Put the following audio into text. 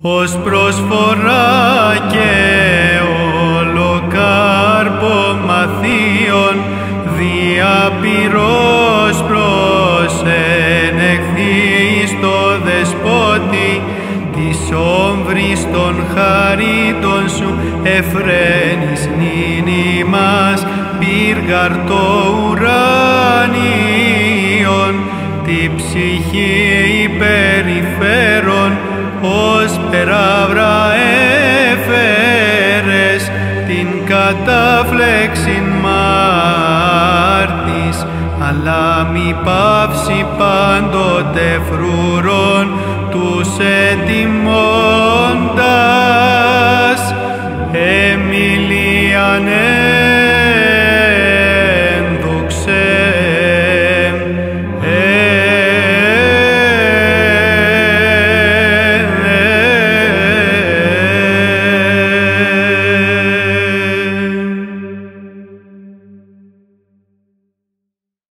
ως προσφορά και ολοκάρπο μαθίων διαπυρός προσενεχθείς το δεσπότη της όμβρης των χαρίτων σου εφραίνεις νύνη μας πύργαρ το ουράνιον τη ψυχή υπερηφέρον ως περάβρα έφερες την κατάφλεξην μάρτης αλλά μη πάυσει πάντοτε φρουρών τους εν